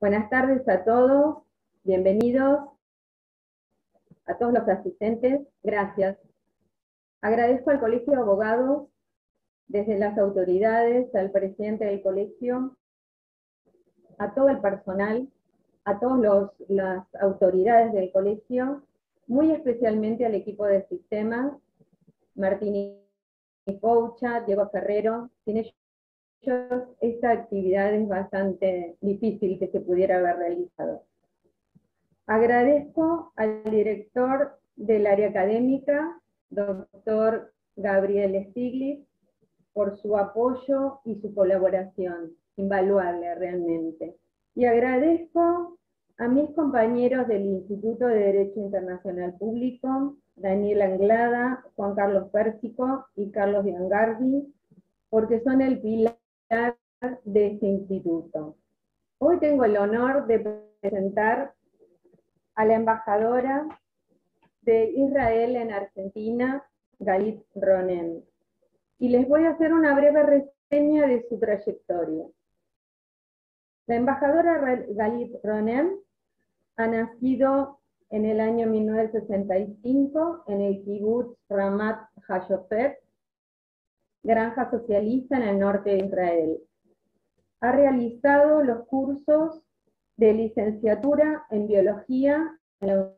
Buenas tardes a todos, bienvenidos a todos los asistentes, gracias. Agradezco al Colegio de Abogados, desde las autoridades, al presidente del colegio, a todo el personal, a todas las autoridades del colegio, muy especialmente al equipo de sistemas, Martín Poucha, Diego Ferrero, sin ellos esta actividad es bastante difícil que se pudiera haber realizado. Agradezco al director del área académica, doctor Gabriel Stiglitz, por su apoyo y su colaboración, invaluable realmente. Y agradezco a mis compañeros del Instituto de Derecho Internacional Público, Daniel Anglada, Juan Carlos Pérsico y Carlos Biangardi, porque son el pilar de este instituto. Hoy tengo el honor de presentar a la embajadora de Israel en Argentina, Galit Ronen, y les voy a hacer una breve reseña de su trayectoria. La embajadora Galit Ronen ha nacido en el año 1965 en el kibbutz Ramat Hashofet, granja socialista en el norte de Israel. Ha realizado los cursos de licenciatura en biología en la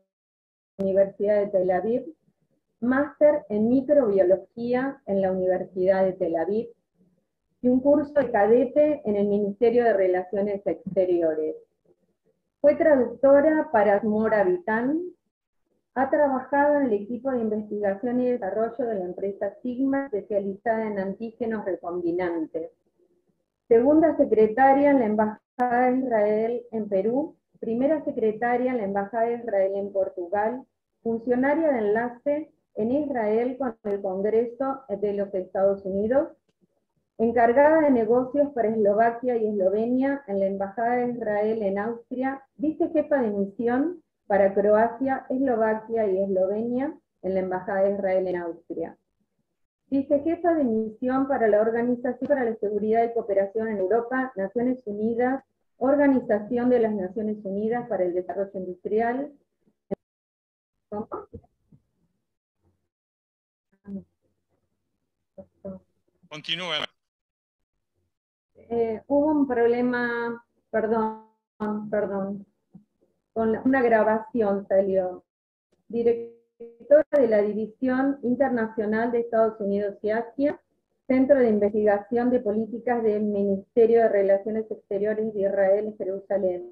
Universidad de Tel Aviv, máster en microbiología en la Universidad de Tel Aviv y un curso de cadete en el Ministerio de Relaciones Exteriores. Fue traductora para Mora Vitán, ha trabajado en el equipo de investigación y desarrollo de la empresa Sigma, especializada en antígenos recombinantes. Segunda secretaria en la Embajada de Israel en Perú. Primera secretaria en la Embajada de Israel en Portugal. Funcionaria de enlace en Israel con el Congreso de los Estados Unidos. Encargada de negocios para Eslovaquia y Eslovenia en la Embajada de Israel en Austria. Vicejefa de misión para Croacia, Eslovaquia y Eslovenia en la Embajada de Israel en Austria. Vicejefa de misión para la Organización para la Seguridad y Cooperación en Europa, Naciones Unidas, Organización de las Naciones Unidas para el Desarrollo Industrial. Continúa. Eh, hubo un problema, perdón, perdón con una grabación salió. Directora de la División Internacional de Estados Unidos y Asia, Centro de Investigación de Políticas del Ministerio de Relaciones Exteriores de Israel en Jerusalén.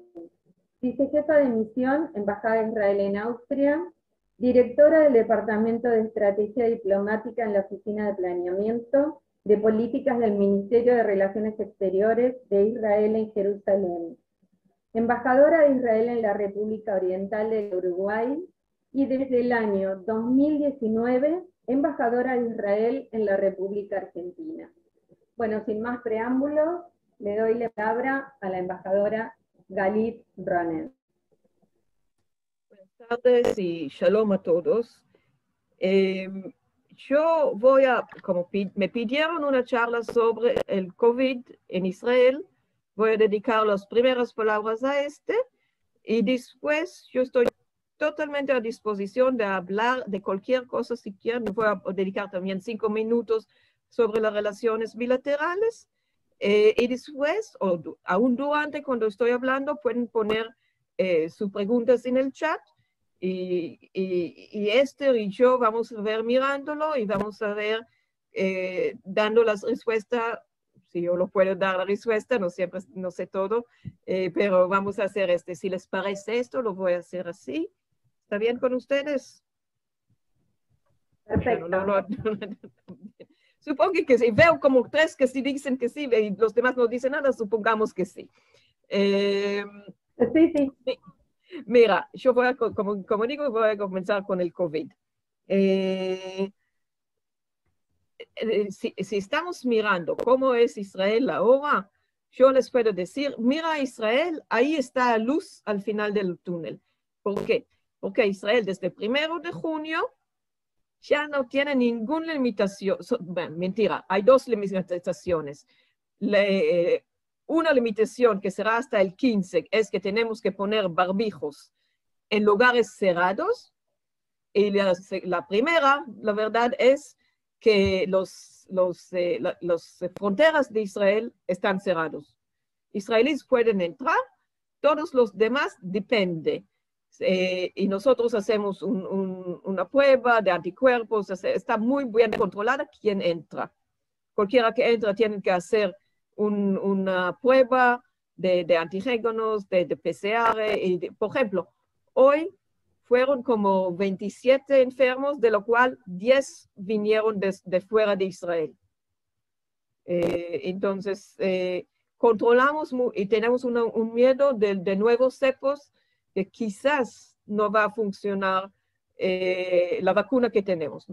Vicejefa de misión, Embajada de Israel en Austria, directora del Departamento de Estrategia Diplomática en la Oficina de Planeamiento de Políticas del Ministerio de Relaciones Exteriores de Israel en Jerusalén embajadora de Israel en la República Oriental de Uruguay y desde el año 2019 embajadora de Israel en la República Argentina. Bueno, sin más preámbulos, le doy la palabra a la embajadora Galit Ronen. Buenas tardes y shalom a todos. Em, yo voy a, como me pidieron una charla sobre el COVID en Israel, voy a dedicar las primeras palabras a este y después yo estoy totalmente a disposición de hablar de cualquier cosa si quieren. Voy a dedicar también cinco minutos sobre las relaciones bilaterales. Eh, y después, o aún durante cuando estoy hablando, pueden poner eh, sus preguntas en el chat. Y, y, y, Esther y yo vamos a ver mirándolo y vamos a ver eh, dando las respuestas si yo lo puedo dar la respuesta, no siempre, no sé todo, eh, pero vamos a hacer este. Si les parece esto, lo voy a hacer así. ¿Está bien con ustedes? Perfecto. Supongo que sí. Veo como tres que sí dicen que sí y los demás no dicen nada, supongamos que sí. Eh, sí, sí. Mira, yo voy a, como, como digo, voy a comenzar con el COVID. Eh, eh, si, estamos mirando cómo es Israel ahora, yo les puedo decir, mira Israel, ahí está la luz al final del túnel. ¿Por qué? Porque Israel desde el primero de junio ya no tiene ninguna limitación. bueno, mentira, hay dos limitaciones. Una limitación que será hasta el 15 es que tenemos que poner barbijos en lugares cerrados. Y la primera, la verdad, es que los, los, eh, la- los fronteras de Israel están cerrados. Israelíes pueden entrar, todos los demás depende. Eh, y nosotros hacemos un- un- una prueba de anticuerpos, está muy bien controlada quién entra. Cualquiera que entra tiene que hacer un- una prueba de, de antígenos, de, de PCR. Y de- por ejemplo, hoy fueron como 27 enfermos, de lo cual 10 vinieron de, fuera de Israel. Eh, entonces, eh, controlamos y tenemos un miedo de, nuevos cepos que quizás no va a funcionar eh, la vacuna que tenemos.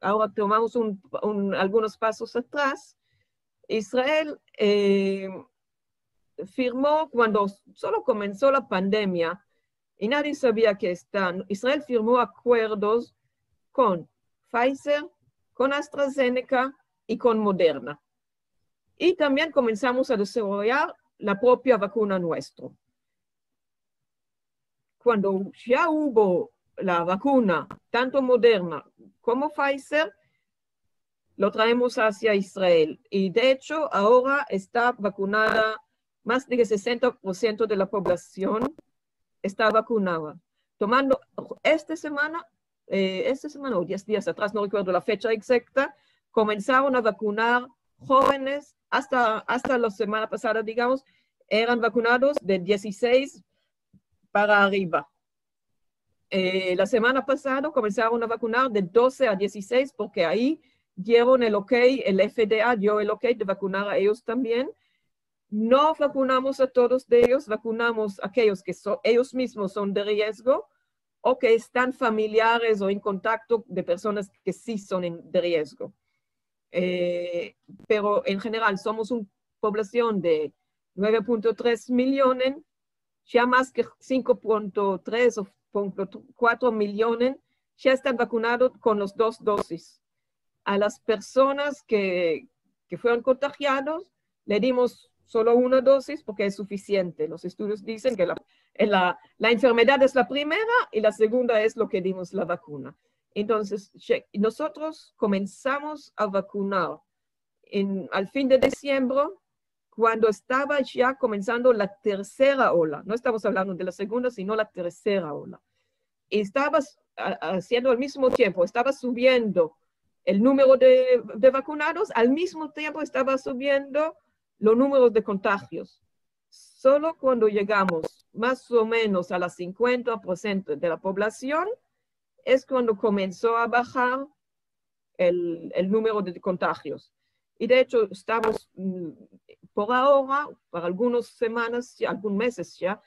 ahora tomamos un- un- algunos pasos atrás. Israel firmó cuando solo comenzó la pandemia y nadie sabía que están. Israel firmó acuerdos con Pfizer, con AstraZeneca y con Moderna. Y también comenzamos a desarrollar la propia vacuna nuestra. Cuando ya hubo la vacuna, tanto Moderna como Pfizer, lo traemos hacia Israel. Y de hecho, ahora está vacunada más de 60% de la población está vacunada. Tomando esta semana, eh, esta semana o 10 días atrás, no recuerdo la fecha exacta, comenzaron a vacunar jóvenes hasta, hasta la semana pasada, digamos, eran vacunados de 16 para arriba. Eh, la semana pasada comenzaron a vacunar de 12 a 16 porque ahí dieron el ok, el FDA dio el ok de vacunar a ellos también. No vacunamos a todos de ellos, vacunamos a aquellos que son, ellos mismos son de riesgo o que están familiares o en contacto de personas que sí son en- de riesgo. Eh, pero en general somos una población de 9.3 millones, ya más que 5.3 o 4 millones ya están vacunados con los dos dosis. A las personas que, que fueron contagiados le dimos solo una dosis porque es suficiente. Los estudios dicen que la, la, la enfermedad es la primera y la segunda es lo que dimos la vacuna. Entonces, nosotros comenzamos a vacunar en, al fin de diciembre, cuando estaba ya comenzando la tercera ola. No estamos hablando de la segunda, sino la tercera ola. Estaba haciendo al mismo tiempo, estaba subiendo el número de, de vacunados, al mismo tiempo estaba subiendo los números de contagios. Solo cuando llegamos más o menos a las 50% de la población, es cuando comenzó a bajar el, el número de contagios. Y de hecho, estamos mm, por ahora, para algunas semanas, algunos meses ya,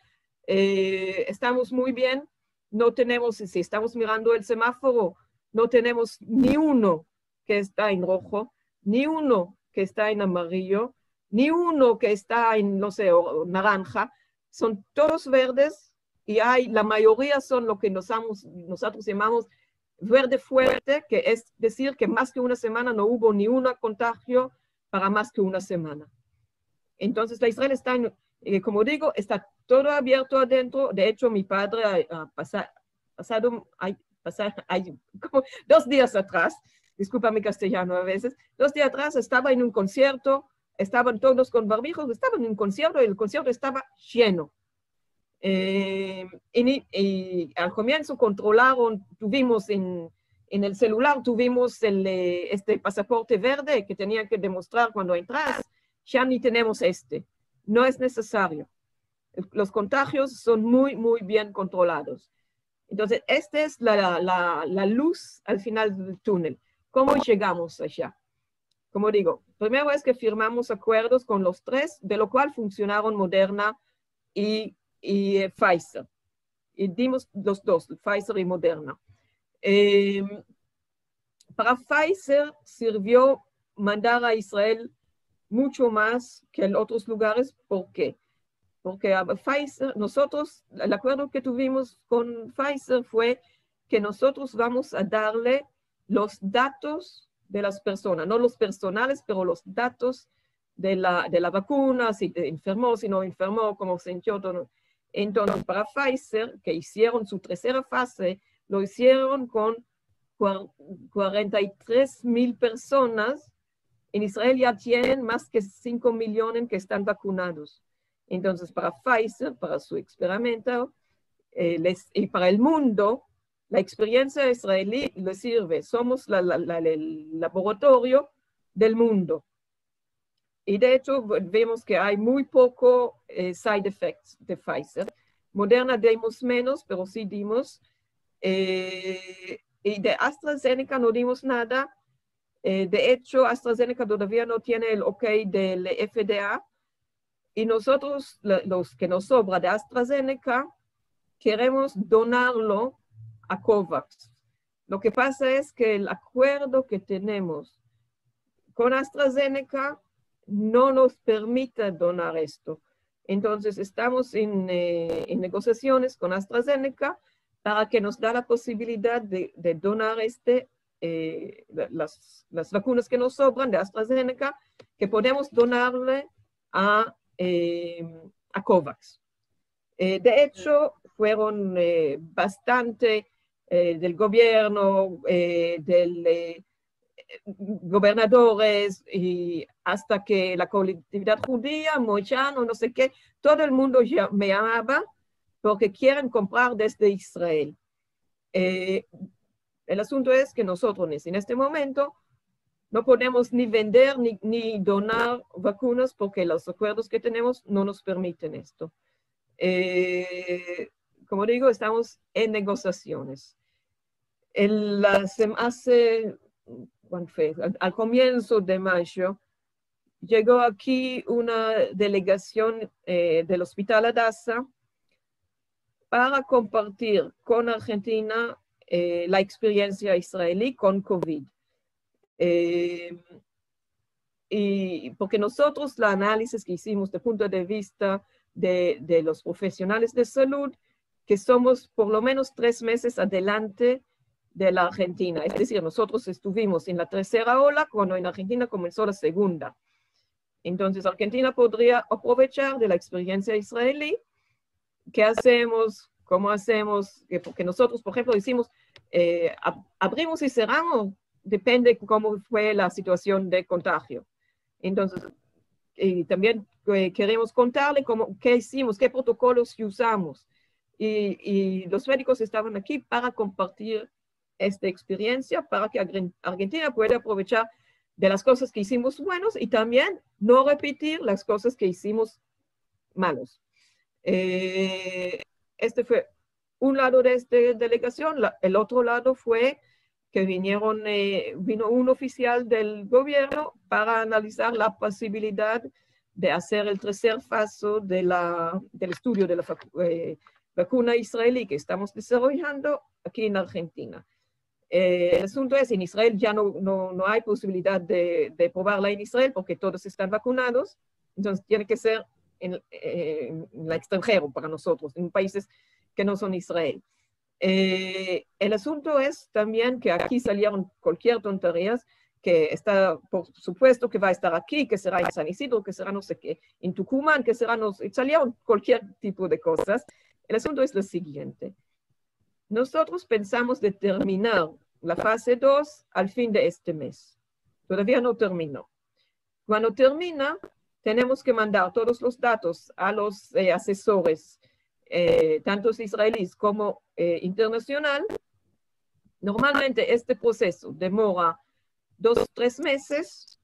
eh, estamos muy bien. No tenemos, si estamos mirando el semáforo, no tenemos ni uno que está en rojo, ni uno que está en amarillo, ni uno que está en, no sé, naranja. Son todos verdes y hay, la mayoría son lo que nosotros llamamos verde fuerte, que es decir que más que una semana no hubo ni un contagio para más que una semana. Entonces, la Israel está, eh, como digo, está todo abierto adentro. De hecho, mi padre ha, pasa- pasado, hay, pasa- hay dos días atrás, disculpa mi castellano a veces, dos días atrás estaba en un concierto, estaban todos con barbijos, estaban en un concierto y el concierto estaba lleno. Eh, y, al comienzo controlaron, tuvimos en, el celular, tuvimos eh, este pasaporte verde que tenía que demostrar cuando entras, ya ni tenemos este. No es necesario. Los contagios son muy, muy bien controlados. Entonces, esta es la, la luz al final del túnel. ¿Cómo llegamos allá? Como digo, primero es que firmamos acuerdos con los tres, de lo cual funcionaron Moderna y, y eh, Pfizer. Y dimos los dos, Pfizer y Moderna. Eh, para Pfizer sirvió mandar a Israel mucho más que en otros lugares. ¿Por qué? Porque a Pfizer, nosotros, el acuerdo que tuvimos con Pfizer fue que nosotros vamos a darle los datos de las personas, no los personales, pero los datos de la, de la vacuna, si enfermó, si no enfermó, cómo se sintió. Entonces, para Pfizer, que hicieron su tercera fase, lo hicieron con 43 mil personas. En Israel ya tienen más que 5 millones que están vacunados. Entonces, para Pfizer, para su experimento, eh, y para el mundo, la experiencia israelí le sirve. Somos el laboratorio del mundo. Y de hecho, vemos que hay muy poco eh, side effects de Pfizer. Moderna dimos menos, pero sí dimos. Eh, y de AstraZeneca no dimos nada. Eh, de hecho, AstraZeneca todavía no tiene el OK del FDA. Y nosotros, los que nos sobra de AstraZeneca, queremos donarlo a COVAX. Lo que pasa es que el acuerdo que tenemos con AstraZeneca no nos permite donar esto. Entonces, estamos en, eh, negociaciones con AstraZeneca para que nos da la posibilidad de, donar este, eh, las, vacunas que nos sobran de AstraZeneca, que podemos donarle a, eh, a COVAX. de hecho, fueron bastante del gobierno, del gobernadores y hasta que la colectividad judía, Moyano, no sé qué, todo el mundo ya me llamaba porque quieren comprar desde Israel. Eh, el asunto es que nosotros en este momento no podemos ni vender ni, ni, donar vacunas porque los acuerdos que tenemos no nos permiten esto. Eh, como digo, estamos en negociaciones. El, hace al, comienzo de mayo, llegó aquí una delegación eh, del Hospital Adasa para compartir con Argentina eh, la experiencia israelí con COVID. Eh, y porque nosotros, la análisis que hicimos el punto de vista de, de, los profesionales de salud, que somos por lo menos tres meses adelante de la Argentina. Es decir, nosotros estuvimos en la tercera ola cuando en Argentina comenzó la segunda. Entonces, Argentina podría aprovechar de la experiencia israelí. ¿Qué hacemos? ¿Cómo hacemos? Porque nosotros, por ejemplo, decimos, eh, abrimos y cerramos, depende cómo fue la situación de contagio. Entonces, y también eh, queremos contarle cómo, qué hicimos, qué protocolos usamos. Y, y, los médicos estaban aquí para compartir esta experiencia para que Argentina pueda aprovechar de las cosas que hicimos buenos y también no repetir las cosas que hicimos malos. Eh, este fue un lado de esta delegación. el otro lado fue que vinieron, eh, vino un oficial del gobierno para analizar la posibilidad de hacer el tercer paso de la, del estudio de la eh, vacuna israelí que estamos desarrollando aquí en Argentina. Eh, el asunto es, en Israel ya no, no, no hay posibilidad de, de, probarla en Israel porque todos están vacunados, entonces tiene que ser en, en el extranjero para nosotros, en países que no son Israel. Eh, el asunto es también que aquí salieron cualquier tonterías, que está, por supuesto, que va a estar aquí, que será en San Isidro, que será no sé qué, en Tucumán, que será, no, salieron cualquier tipo de cosas. El asunto es lo siguiente. Nosotros pensamos de terminar la fase 2 al fin de este mes. Todavía no terminó. Cuando termina, tenemos que mandar todos los datos a los eh, asesores, eh, tanto israelíes como eh, internacional. Normalmente este proceso demora dos, tres meses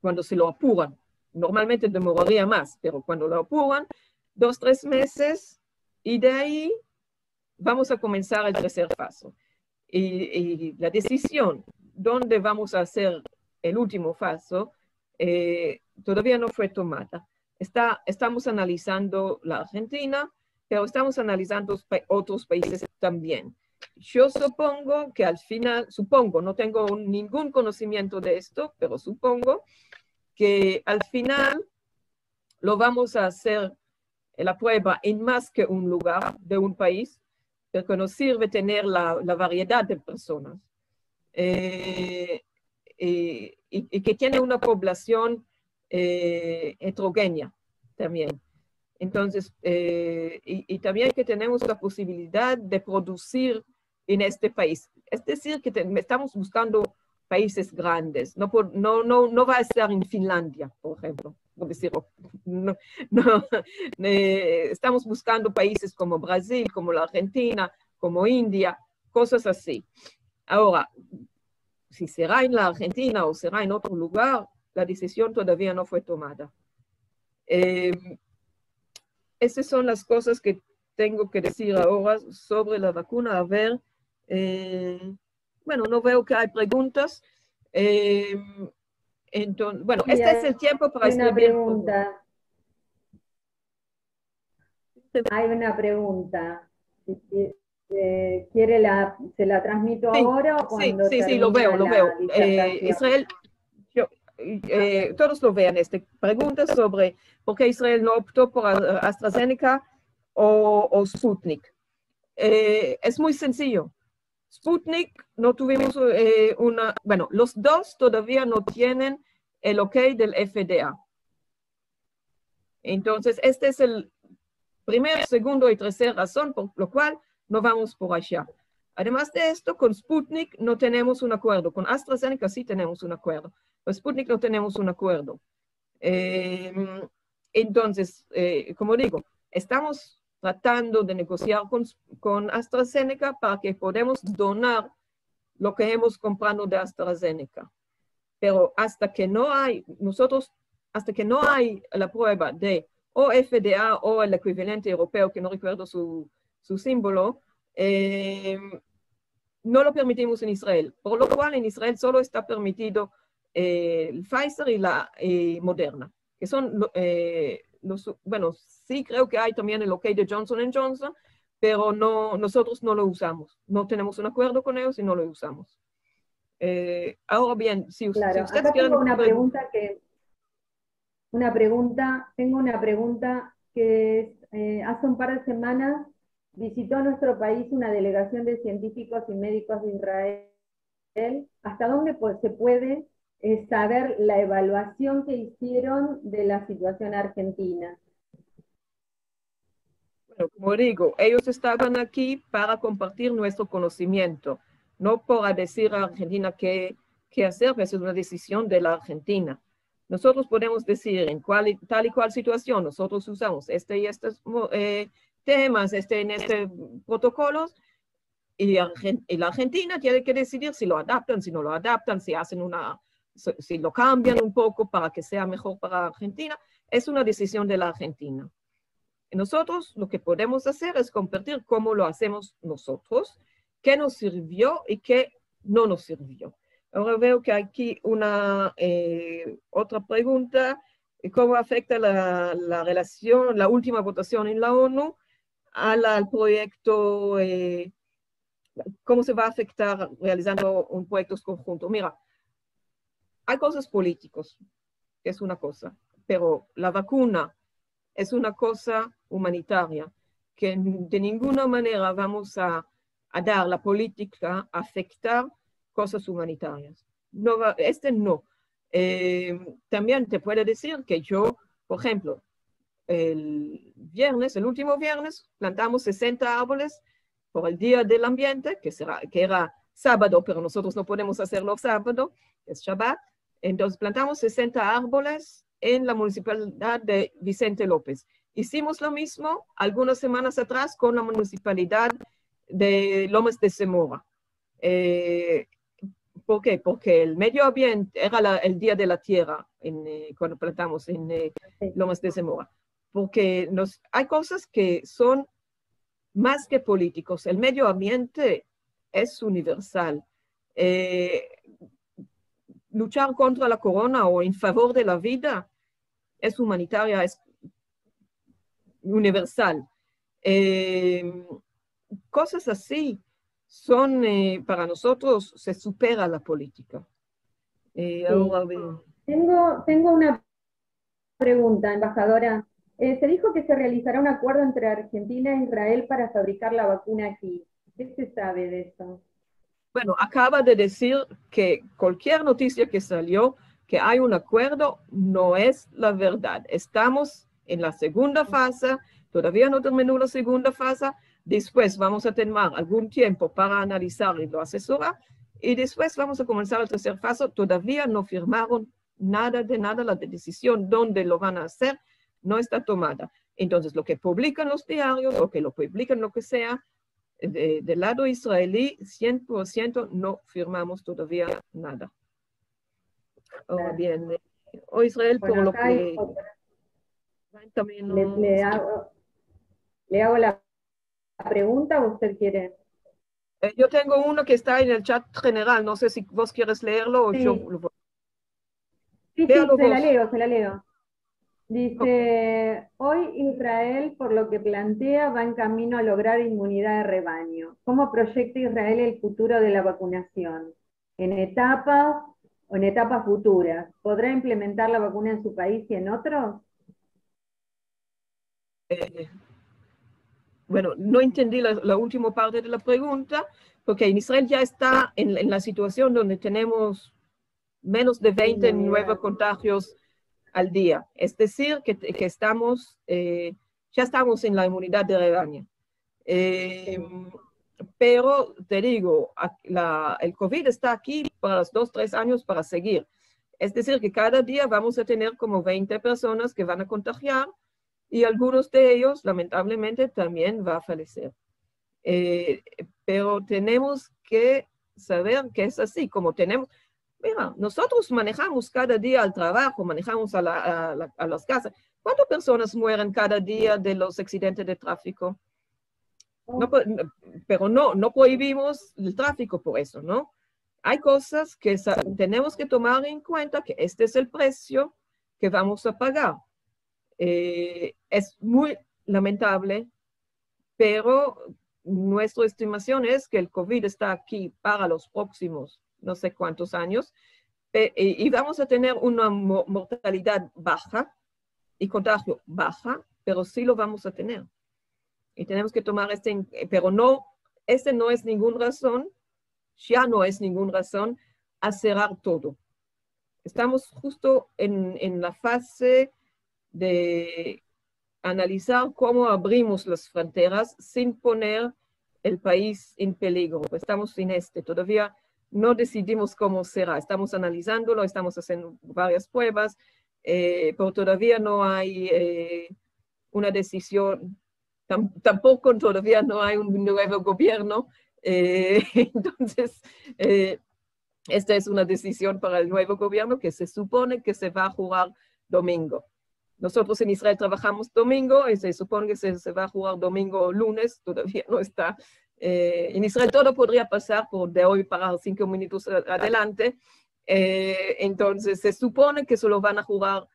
cuando se lo apuran. Normalmente demoraría más, pero cuando lo apuran, dos, tres meses y de ahí vamos a comenzar el tercer paso. Y, la decisión dónde vamos a hacer el último paso eh, todavía no fue tomada. Está, estamos analizando la Argentina, pero estamos analizando otros países también. Yo supongo que al final, supongo, no tengo ningún conocimiento de esto, pero supongo que al final lo vamos a hacer la prueba en más que un lugar de un país, porque nos sirve tener la, la variedad de personas eh, y, y, que tiene una población eh, heterogénea también. Entonces, eh, y, también que tenemos la posibilidad de producir en este país. Es decir, que estamos buscando países grandes. No, no, no, no va a estar en Finlandia, por ejemplo. Por. No, no, eh, estamos buscando países como Brasil, como la Argentina, como India, cosas así. Ahora, si será en la Argentina o será en otro lugar, la decisión todavía no fue tomada. Eh, esas son las cosas que tengo que decir ahora sobre la vacuna. A ver, eh, bueno, no veo que hay preguntas. Eh, entonces, bueno, este es el tiempo para escribir. Una pregunta. Hay una pregunta. Eh, ¿Quiere la, se la transmito ahora o cuando Sí, sí, sí, lo veo, lo veo. Israel, todos lo vean, este, pregunta sobre por qué Israel no optó por AstraZeneca o, o Sputnik. es muy sencillo. Sputnik no tuvimos eh, una, bueno, los dos todavía no tienen el ok del FDA. Entonces, este es el primer, segundo y tercer razón por lo cual no vamos por allá. Además de esto, con Sputnik no tenemos un acuerdo. Con AstraZeneca sí tenemos un acuerdo. Con Sputnik no tenemos un acuerdo. Em, entonces, eh, como digo, estamos tratando de negociar con, con AstraZeneca para que podamos donar lo que hemos comprado de AstraZeneca. Pero hasta que no hay, nosotros, hasta que no hay la prueba de o FDA o el equivalente europeo, que no recuerdo su, su símbolo, eh, no lo permitimos en Israel. Por lo cual en Israel solo está permitido eh, el Pfizer y la eh, Moderna, que son eh, bueno, sí creo que hay también el OK de Johnson Johnson, pero no, nosotros no lo usamos. No tenemos un acuerdo con ellos y no lo usamos. Eh, ahora bien, si, claro, ustedes tengo una pregunta que... Una pregunta, tengo una pregunta que eh, hace un par de semanas visitó nuestro país una delegación de científicos y médicos de Israel. ¿Hasta dónde pues, se puede saber la evaluación que hicieron de la situación argentina. Bueno, como digo, ellos estaban aquí para compartir nuestro conocimiento, no para decir a Argentina qué, qué hacer, pues es una decisión de la Argentina. Nosotros podemos decir en cual, tal y cual situación nosotros usamos este y estos eh, temas, este en este protocolos, y la Argentina tiene que decidir si lo adaptan, si no lo adaptan, si hacen una si lo cambian un poco para que sea mejor para Argentina, es una decisión de la Argentina. Nosotros lo que podemos hacer es compartir cómo lo hacemos nosotros, qué nos sirvió y qué no nos sirvió. Ahora veo que aquí una eh, otra pregunta, ¿cómo afecta la, la, relación, la última votación en la ONU al proyecto, eh, cómo se va a afectar realizando un proyecto conjunto? Mira, hay cosas políticos, es una cosa, pero la vacuna es una cosa humanitaria, que de ninguna manera vamos a, dar la política a afectar cosas humanitarias. No este no. Eh, también te puedo decir que yo, por ejemplo, el viernes, el último viernes, plantamos 60 árboles por el Día del Ambiente, que, será, que era sábado, pero nosotros no podemos hacerlo sábado, es Shabbat. Entonces plantamos 60 árboles en la municipalidad de Vicente López. Hicimos lo mismo algunas semanas atrás con la municipalidad de Lomas de Zamora. Eh, ¿Por qué? Porque el medio ambiente era el Día de la Tierra eh, cuando plantamos en eh, Lomas de Zamora. Porque nos, hay cosas que son más que políticos. El medio ambiente es universal luchar contra la corona o en favor de la vida es humanitaria, es universal. Eh, cosas así son eh, para nosotros, se supera la política. Eh, tengo, tengo una pregunta, embajadora. se dijo que se realizará un acuerdo entre Argentina e Israel para fabricar la vacuna aquí. ¿Qué se sabe de eso? Bueno, acaba de decir que cualquier noticia que salió que hay un acuerdo no es la verdad. Estamos en la segunda fase, todavía no terminó la segunda fase, después vamos a tener algún tiempo para analizar y lo asesorar, y después vamos a comenzar la tercera fase, todavía no firmaron nada de nada, la decisión dónde lo van a hacer no está tomada. Entonces, lo que publican los diarios, o que lo publican lo que sea, del lado israelí, 100% no firmamos todavía nada. Ahora bien, o Israel por lo que... También le, hago, le hago la pregunta o usted quiere. Eh, yo tengo uno que está en el chat general, no sé si vos quieres leerlo o yo lo voy. Sí, sí, se la leo, se la leo. Dice, hoy Israel, por lo que plantea, va en camino a lograr inmunidad de rebaño. ¿Cómo proyecta Israel el futuro de la vacunación? ¿En etapas o en etapas futuras? ¿Podrá implementar la vacuna en su país y en otros? Eh, bueno, no entendí la, última parte de la pregunta, porque en Israel ya está en, la situación donde tenemos menos de 20 nuevos contagios al día. Es decir, que, estamos, eh, ya estamos en la inmunidad de rebaño. Eh, pero te digo, el COVID está aquí para los dos, tres años para seguir. Es decir, que cada día vamos a tener como 20 personas que van a contagiar y algunos de ellos, lamentablemente, también va a fallecer. Eh, pero tenemos que saber que es así, como tenemos, Mira, nosotros manejamos cada día al trabajo, manejamos a, las casas. ¿Cuántas personas mueren cada día de los accidentes de tráfico? pero no, no prohibimos el tráfico por eso, ¿no? Hay cosas que tenemos que tomar en cuenta que este es el precio que vamos a pagar. Eh, es muy lamentable, pero nuestra estimación es que el COVID está aquí para los próximos no sé cuántos años, y vamos a tener una mortalidad baja y contagio baja, pero sí lo vamos a tener. Y tenemos que tomar este, pero no, este no es ninguna razón, ya no es ninguna razón a cerrar todo. Estamos justo en, en la fase de analizar cómo abrimos las fronteras sin poner el país en peligro. Estamos en este, todavía no decidimos cómo será. Estamos analizándolo, estamos haciendo varias pruebas, eh, pero todavía no hay eh, una decisión, tampoco todavía no hay un nuevo gobierno. Eh, entonces, esta es una decisión para el nuevo gobierno que se supone que se va a jugar domingo. Nosotros en Israel trabajamos domingo y se supone que se, se va a jugar domingo o lunes, todavía no está eh, en Israel todo podría pasar por de hoy para cinco minutos adelante. Eh, entonces se supone que solo van a jugar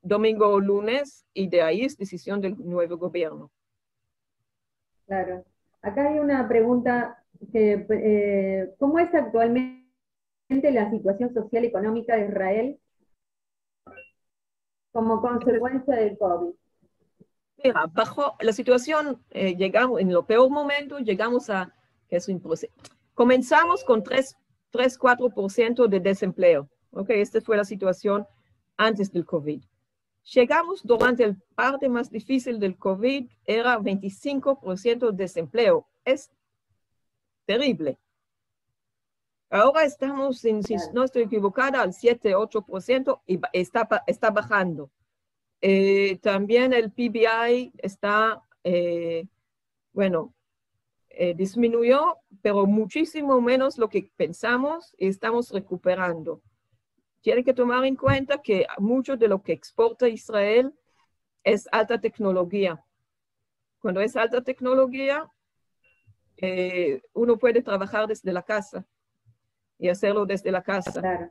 domingo o lunes y de ahí es decisión del nuevo gobierno. Claro. Acá hay una pregunta eh, ¿cómo es actualmente la situación social y económica de Israel como consecuencia del COVID? Mira, bajo la situación, eh, llegamos en lo peor momento, llegamos a, que es comenzamos con 3, 3 4% de desempleo. Ok, esta fue la situación antes del COVID. Llegamos durante el parte más difícil del COVID, era 25% de desempleo. Es terrible. Ahora estamos, si no estoy equivocada, al 7, 8% y está, está bajando. Eh, también el PBI está, eh, bueno, eh, disminuyó, pero muchísimo menos lo que pensamos y estamos recuperando. Tienen que tomar en cuenta que mucho de lo que exporta Israel es alta tecnología. Cuando es alta tecnología, uno puede trabajar desde la casa y hacerlo desde la casa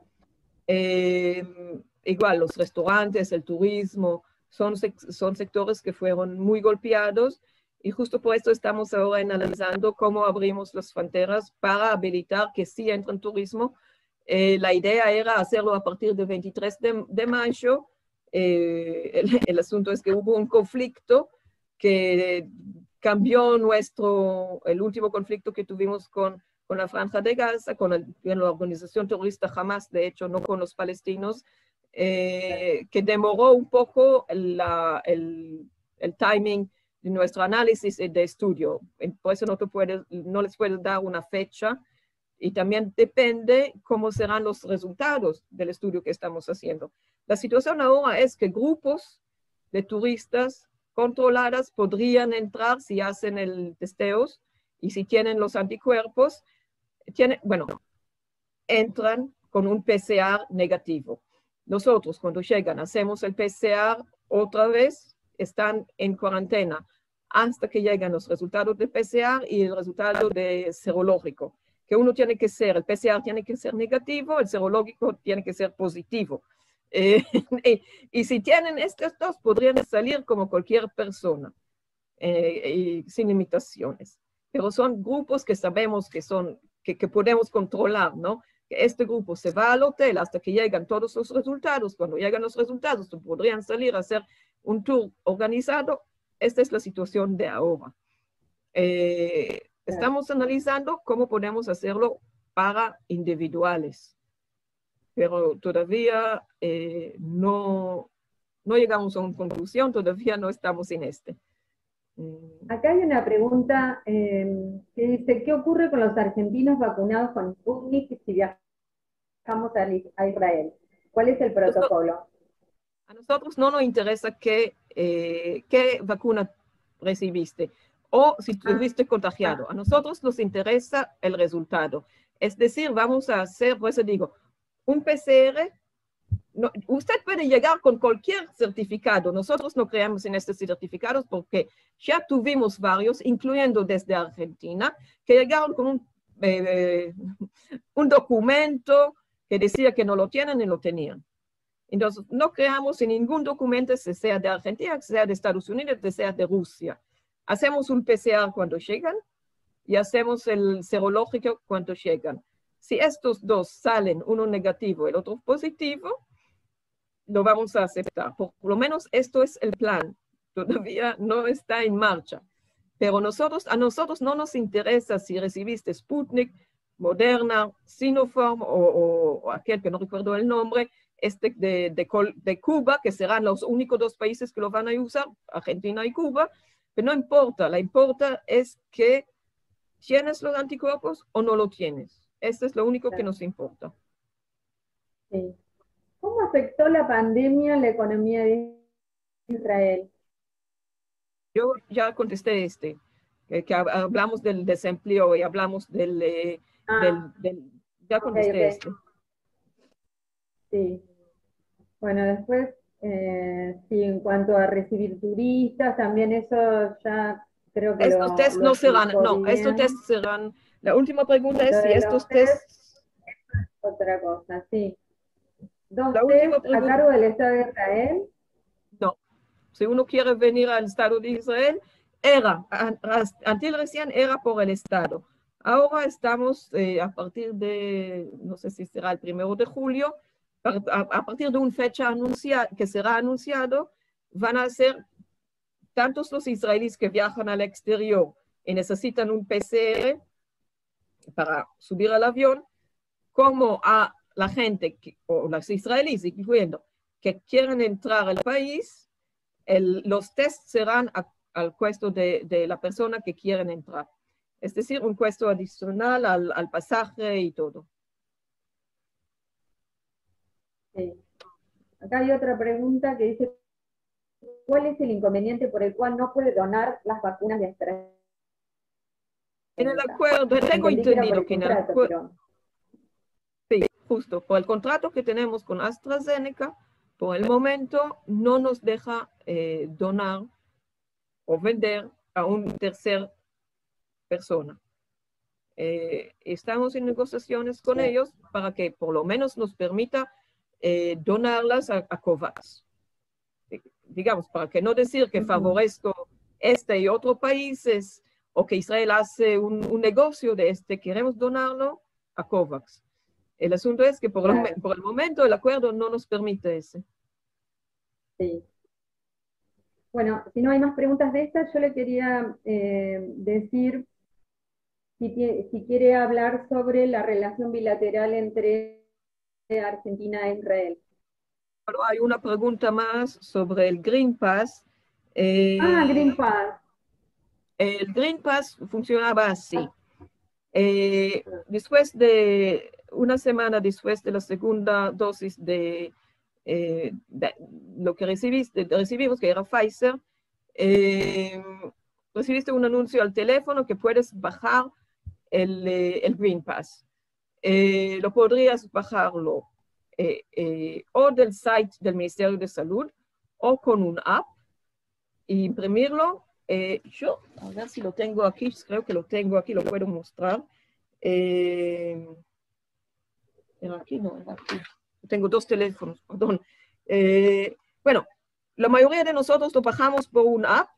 igual los restaurantes, el turismo, son, son sectores que fueron muy golpeados y justo por esto estamos ahora analizando cómo abrimos las fronteras para habilitar que sí entren turismo. Eh, la idea era hacerlo a partir del 23 de, mayo. Eh, el, el, asunto es que hubo un conflicto que cambió nuestro, el último conflicto que tuvimos con con la Franja de Gaza, con, la organización terrorista Hamas, de hecho, no con los palestinos, eh, que demoró un poco el, el, timing de nuestro análisis de estudio. Por eso no, te no les puedo dar una fecha y también depende cómo serán los resultados del estudio que estamos haciendo. La situación ahora es que grupos de turistas controladas podrían entrar si hacen el testeos y si tienen los anticuerpos, tienen, bueno, entran con un PCR negativo. Nosotros cuando llegan hacemos el PCR otra vez, están en cuarentena hasta que llegan los resultados de PCR y el resultado de serológico, que uno tiene que ser, el PCR tiene que ser negativo, el serológico tiene que ser positivo. Eh, y, si tienen estos dos, podrían salir como cualquier persona, eh, sin limitaciones. Pero son grupos que sabemos que son, que, que podemos controlar, ¿no? Que este grupo se va al hotel hasta que llegan todos los resultados. Cuando llegan los resultados, podrían salir a hacer un tour organizado. Esta es la situación de ahora. Eh, estamos analizando cómo podemos hacerlo para individuales pero todavía eh, no, no llegamos a una conclusión, todavía no estamos en este. Mm. Acá hay una pregunta em, que dice, ¿qué ocurre con los argentinos vacunados con Sputnik si viajamos a, Israel? ¿Cuál es el protocolo? A nosotros no nos interesa qué, eh, qué vacuna recibiste o si estuviste ah. contagiado. A nosotros nos interesa el resultado. Es decir, vamos a hacer, por eso digo, un PCR, usted puede llegar con cualquier certificado. Nosotros no creemos en estos certificados porque ya tuvimos varios, incluyendo desde Argentina, que llegaron con un, eh, un documento que decía que no lo tienen y lo tenían. Entonces, no creamos en ningún documento, sea de Argentina, sea de Estados Unidos, sea de Rusia. Hacemos un PCR cuando llegan y hacemos el serológico cuando llegan. Si estos dos salen, uno negativo y el otro positivo, lo vamos a aceptar. Por lo menos esto es el plan. Todavía no está en marcha. Pero nosotros, a nosotros no nos interesa si recibiste Sputnik, Moderna, Sinopharm o, aquel que no recuerdo el nombre, este de, de, Cuba, que serán los únicos dos países que lo van a usar, Argentina y Cuba, pero no importa, la importa es que tienes los anticuerpos o no lo tienes. Esto es lo único que nos importa. ¿Cómo afectó la pandemia la economía de Israel? Yo ya contesté este, que, hablamos del desempleo y hablamos del... Eh, ah. ya contesté este. Sí. Bueno, después, eh, sí, en cuanto a recibir turistas, también eso ya creo que... Estos test no serán, no, estos test serán la última pregunta es si estos test... Otra cosa, sí. ¿Dos test a cargo del Estado de Israel? No. Si uno quiere venir al Estado de Israel, era, antes recién era por el Estado. Ahora estamos eh, a partir de, no sé si será el primero de julio, a, partir de una fecha anunciada, que será anunciado, van a ser tantos los israelíes que viajan al exterior y necesitan un PCR para subir al avión, como a la gente, o los israelíes, incluyendo, que quieren entrar al país, los tests serán al puesto de, la persona que quieren entrar. Es decir, un puesto adicional al, pasaje y todo. Acá hay otra pregunta que dice, ¿cuál es el inconveniente por el cual no puede donar las vacunas de AstraZeneca? En el acuerdo, tengo entendido que en el acuerdo. Sí, justo, por el contrato que tenemos con AstraZeneca, por el momento no nos deja eh, donar o vender a un tercer persona. Eh, estamos en negociaciones con ellos para que por lo menos nos permita eh, donarlas a, a, COVAX. Digamos, para que no decir que favorezco este y otro países o que Israel hace un, negocio de este, queremos donarlo a COVAX. El asunto es que por, el, momento el acuerdo no nos permite ese. Sí. Bueno, si no hay más preguntas de estas, yo le quería eh, decir si, si quiere hablar sobre la relación bilateral entre Argentina e Israel. Hay una pregunta más sobre el Green Pass. Eh, ah, Green Pass. El Green Pass funcionaba así. Eh, después de una semana después de la segunda dosis de, eh, lo que recibiste, recibimos, que era Pfizer, recibiste un anuncio al teléfono que puedes bajar el, el Green Pass. lo podrías bajarlo eh, eh, o del site del Ministerio de Salud o con un app e imprimirlo. Eh, yo, a ver si lo tengo aquí, creo que lo tengo aquí, lo puedo mostrar. era aquí, no, era aquí. Tengo dos teléfonos, perdón. bueno, la mayoría de nosotros lo bajamos por un app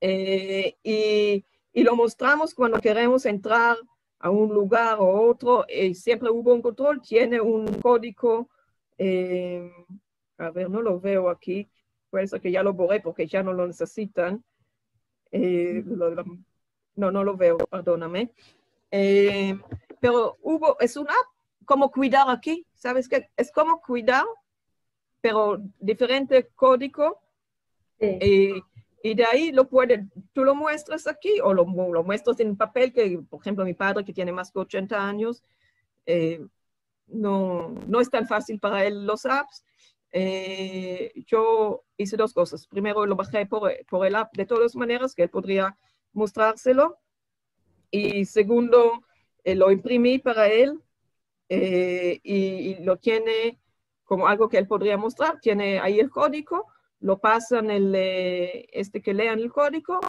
y, y lo mostramos cuando queremos entrar a un lugar o otro, y siempre hubo un control, tiene un código, eh, a ver, no lo veo aquí, puede ser que ya lo borré porque ya no lo necesitan. Eh, no, no lo veo, perdóname. Eh, pero hubo, es una como cuidar aquí, ¿sabes qué? Es como cuidar, pero diferente código. Sí. Y de ahí lo puedes, tú lo muestras aquí o lo, lo, muestras en papel, que por ejemplo mi padre que tiene más de 80 años, eh, no, no es tan fácil para él los apps. Eh, yo hice dos cosas. Primero lo bajé por, por, el app de todas maneras, que él podría mostrárselo. Y segundo, eh, lo imprimí para él y, y, lo tiene como algo que él podría mostrar. Tiene ahí el código lo pasan el, eh, este que lean el código,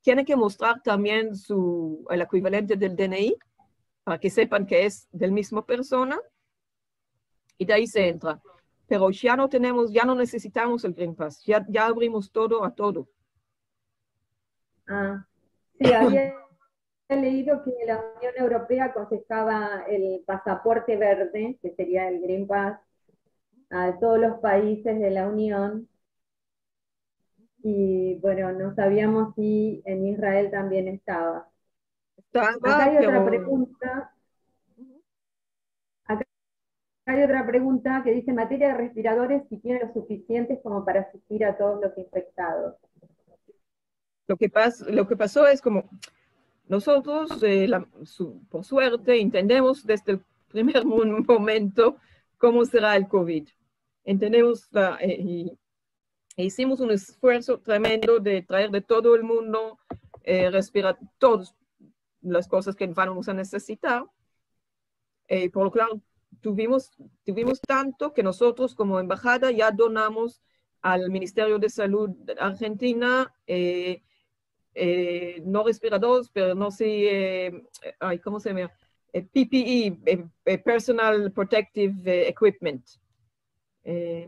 tiene que mostrar también su, el equivalente del DNI para que sepan que es del mismo persona y de ahí se entra. Pero ya no tenemos, ya no necesitamos el Green Pass, ya, ya abrimos todo a todo. Ah, sí, había leído que la Unión Europea aconsejaba el pasaporte verde, que sería el Green Pass, a todos los países de la Unión y bueno, no sabíamos si en Israel también estaba. Acá hay otra pregunta. Acá hay otra pregunta que dice, materia de respiradores, si tiene los suficientes como para asistir a todos los infectados. Lo que, lo que pasó es como, nosotros, eh, por suerte, entendemos desde el primer momento cómo será el COVID. Entendemos la, eh, e hicimos un esfuerzo tremendo de traer de todo el mundo, eh, respirar todas las cosas que vamos a necesitar. Eh, por lo claro, tuvimos, tuvimos tanto que nosotros como embajada ya donamos al Ministerio de Salud de Argentina, eh, eh, no respiradores, pero no sé, ay, ¿cómo se llama? PPE, Personal Protective Equipment.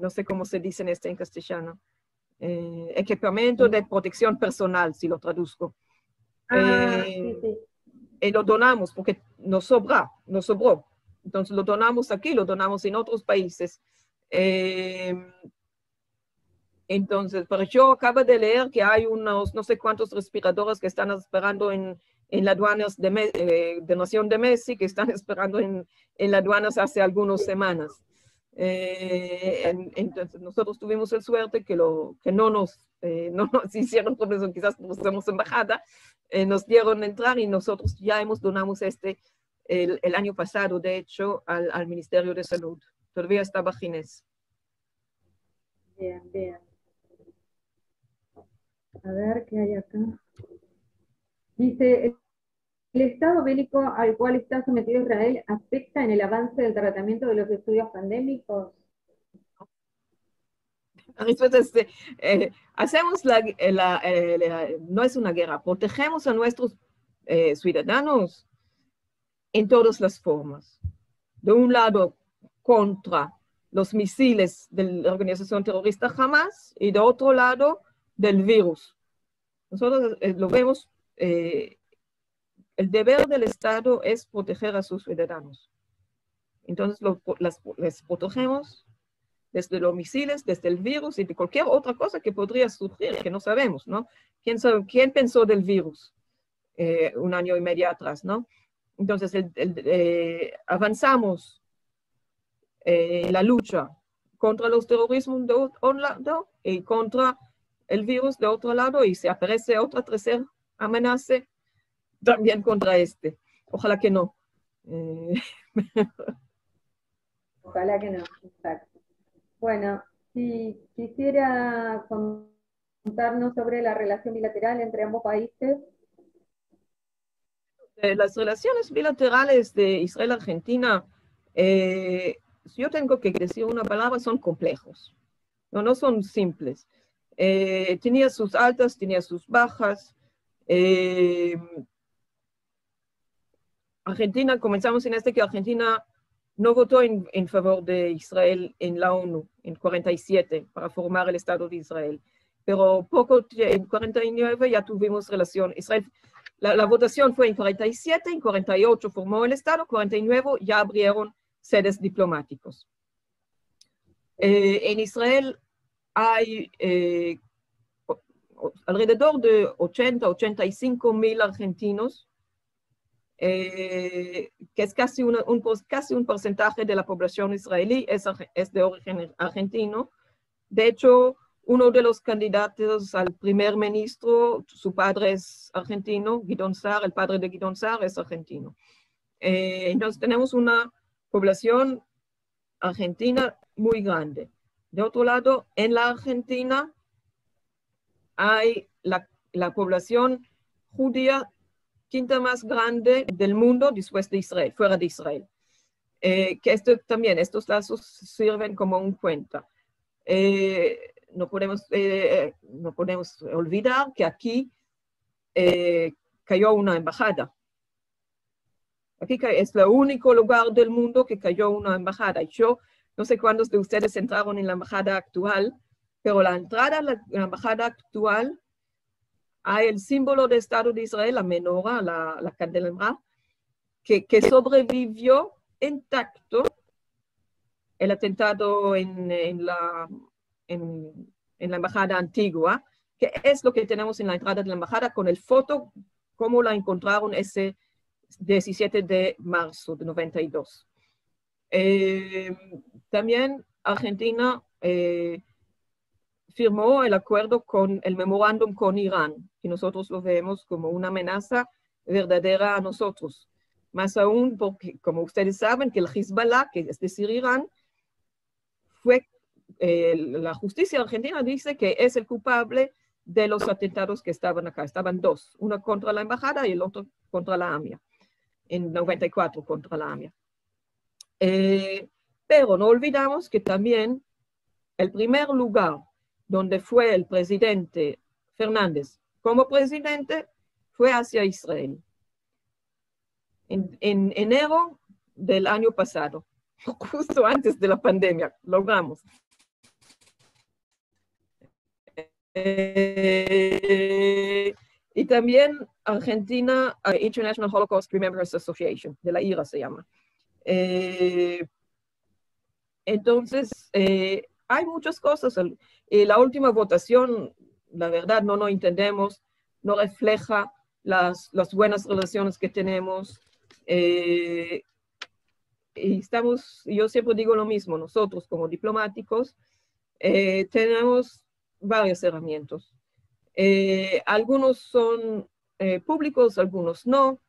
no sé cómo se dice en este en castellano eh, equipamiento de protección personal, si lo traduzco. Ah, eh, sí, Y lo donamos porque nos sobra, nos sobró. Entonces lo donamos aquí, lo donamos en otros países. Eh, entonces, pero yo acabo de leer que hay unos no sé cuántos respiradores que están esperando en, en las aduanas de, eh, de Nación de Messi, que están esperando en, en las aduanas hace algunas semanas. Eh, entonces nosotros tuvimos el suerte que, lo, que no, nos, eh, no nos hicieron por eso, quizás porque somos embajada, eh, nos dieron entrar y nosotros ya hemos donado este el, el, año pasado, de hecho, al, al Ministerio de Salud. Todavía estaba Ginés. Bien, bien. A ver qué hay acá. Dice, ¿El estado bélico al cual está sometido Israel afecta en el avance del tratamiento de los estudios pandémicos? Respuesta es, eh, hacemos eh, la, no es una guerra, protegemos a nuestros eh, ciudadanos en todas las formas. De un lado, contra los misiles de la organización terrorista Hamas y de otro lado, del virus. Nosotros lo vemos el deber del Estado es proteger a sus ciudadanos. Entonces les protegemos desde los misiles, desde el virus y de cualquier otra cosa que podría surgir, que no sabemos, ¿no? ¿Quién, quién pensó del virus? eh, un año y medio atrás, ¿no? Entonces, eh, avanzamos eh, la lucha contra los terrorismos de un lado y contra el virus de otro lado y se aparece otra tercera amenaza también contra este. Ojalá que no. Ojalá que no, exacto. Bueno, si quisiera contarnos sobre la relación bilateral entre ambos países. Eh, las relaciones bilaterales de Israel-Argentina, eh, si yo tengo que decir una palabra, son complejos, no, no son simples. Eh, tenía sus altas, tenía sus bajas. Argentina, comenzamos en este que Argentina no votó en, favor de Israel en la ONU en 47 para formar el Estado de Israel. Pero poco, en 49 ya tuvimos relación. Israel, la, votación fue en 47, en 48 formó el Estado, en 49 ya abrieron sedes diplomáticos. Eh, en Israel hay eh, alrededor de 80, 85 mil argentinos eh, que es casi, un, casi un porcentaje de la población israelí, es, es, de origen argentino. De hecho, uno de los candidatos al primer ministro, su padre es argentino, Guidón Sar, el padre de Guidón Sar es argentino. Eh, entonces tenemos una población argentina muy grande. De otro lado, en la Argentina hay la, la población judía quinta más grande del mundo después de Israel, fuera de Israel. Eh, que esto también, estos lazos sirven como un cuenta. Eh, no, podemos, eh, no podemos olvidar que aquí cayó una embajada. Aquí es el único lugar del mundo que cayó una embajada. Yo no sé cuántos de ustedes entraron en la embajada actual, pero la entrada a la embajada actual hay el símbolo de Estado de Israel, la menorá, la, la candelabra, que, que, sobrevivió intacto el atentado en, en, la, en, en, la embajada antigua, que es lo que tenemos en la entrada de la embajada con el foto, como la encontraron ese 17 de marzo de 92. Eh, también Argentina eh, firmó el acuerdo con el memorándum con Irán, que nosotros lo vemos como una amenaza verdadera a nosotros. Más aún porque, como ustedes saben, que el Hezbollah, que es decir, Irán, fue, eh, la justicia argentina dice que es el culpable de los atentados que estaban acá. Estaban dos, uno contra la embajada y el otro contra la AMIA, en 94 contra la AMIA. Eh, pero no olvidamos que también el primer lugar donde fue el presidente Fernández como presidente, fue hacia Israel. En, enero del año pasado, justo antes de la pandemia, logramos. Eh, y también Argentina uh, International Holocaust Remembrance Association, de la IRA se llama. Eh, entonces, eh, hay muchas cosas. Y la última votación, la verdad, no lo entendemos, no refleja las, las buenas relaciones que tenemos. Eh, y estamos, yo siempre digo lo mismo, nosotros como diplomáticos eh, tenemos varias herramientas. Eh, algunos son públicos, algunos no,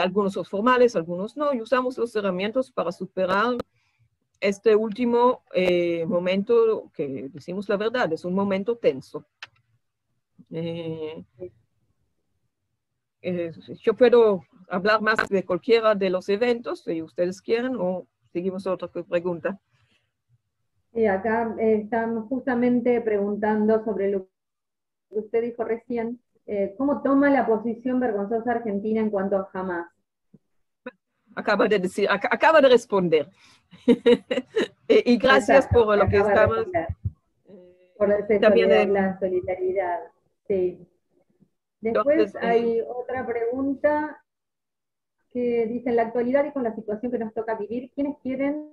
algunos son formales, algunos no, y usamos las herramientas para superar este último eh, momento, que decimos la verdad, es un momento tenso. Eh, eh, yo puedo hablar más de cualquiera de los eventos, si ustedes quieren, o seguimos otra pregunta. Sí, acá estamos justamente preguntando sobre lo que usted dijo recién, ¿cómo toma la posición vergonzosa Argentina en cuanto a Hamas? Acaba de decir, acaba de responder. y, gracias por lo que estamos. Por la, también la solidaridad. Sí. Después hay otra pregunta que dice, en la actualidad y con la situación que nos toca vivir, ¿quiénes quieren,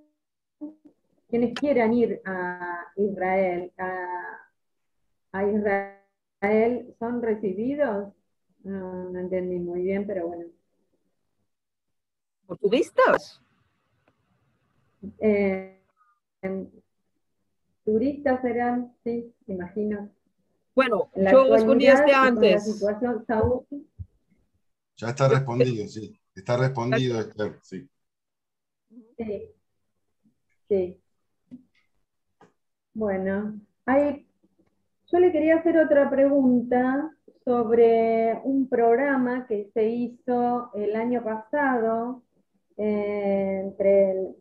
quienes quieran ir a Israel, a, a Israel, son recibidos? No, no entendí muy bien, pero bueno. ¿Por turistas? Eh, turistas eran, sí, imagino. Bueno, En la yo respondí este antes. Ya está respondido, sí. Está respondido, Esther, sí. Sí. Sí. Bueno, hay, yo le quería hacer otra pregunta sobre un programa que se hizo el año pasado eh, entre el,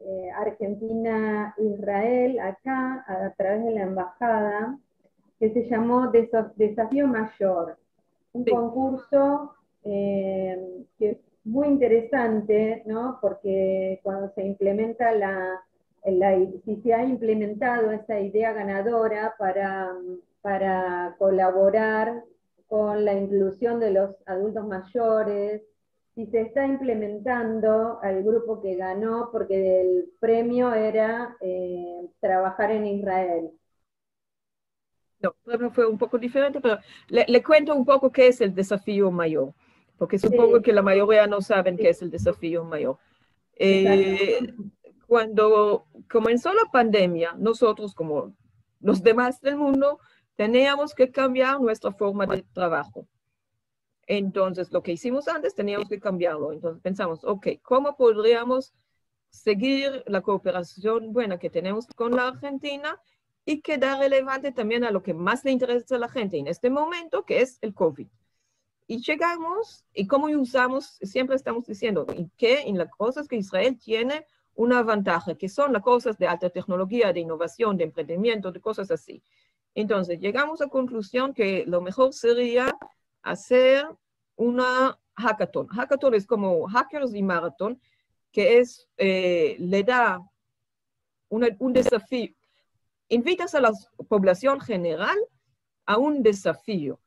eh, Argentina e Israel, acá, a, a través de la embajada, que se llamó Desa- Desafío Mayor. Un Sí. concurso eh, que es muy interesante, ¿no? Porque cuando se implementa la, la- si se ha implementado esa idea ganadora para, para colaborar con la inclusión de los adultos mayores, si se está implementando al grupo que ganó, porque el premio era eh, trabajar en Israel. No, pero fue un poco diferente, pero le, le cuento un poco qué es el desafío mayor, porque supongo Sí. que la mayoría no saben qué es el desafío mayor. Eh, cuando comenzó la pandemia, nosotros, como los demás del mundo, teníamos que cambiar nuestra forma de trabajo. Entonces, lo que hicimos antes teníamos que cambiarlo. Entonces pensamos, ok, ¿cómo podríamos seguir la cooperación buena que tenemos con la Argentina y quedar relevante también a lo que más le interesa a la gente en este momento, que es el COVID? Y llegamos, y cómo usamos, siempre estamos diciendo y que en las cosas que Israel tiene una ventaja, que son las cosas de alta tecnología, de innovación, de emprendimiento, de cosas así. Entonces, llegamos a conclusión que lo mejor sería hacer una hackathon. Hackathon es como hackers y maratón, que es, eh, le da un desafío. Invitas a la población general a un desafío.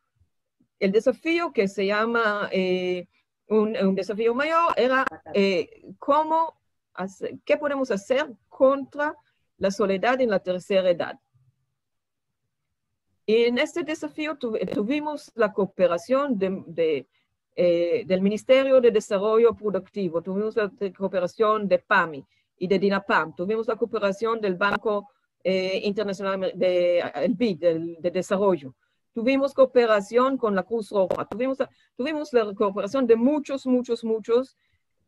El desafío que se llama eh, un, desafío mayor era eh, cómo qué podemos hacer contra la soledad en la tercera edad. Y en este desafío tu- tuvimos la cooperación de, de, eh, del Ministerio de Desarrollo Productivo, tuvimos la cooperación de PAMI y de DINAPAM, tuvimos la cooperación del Banco eh, Internacional de, el BID, de Desarrollo, tuvimos cooperación con la Cruz Roja, tuvimos, tuvimos la cooperación de muchos, muchos, muchos,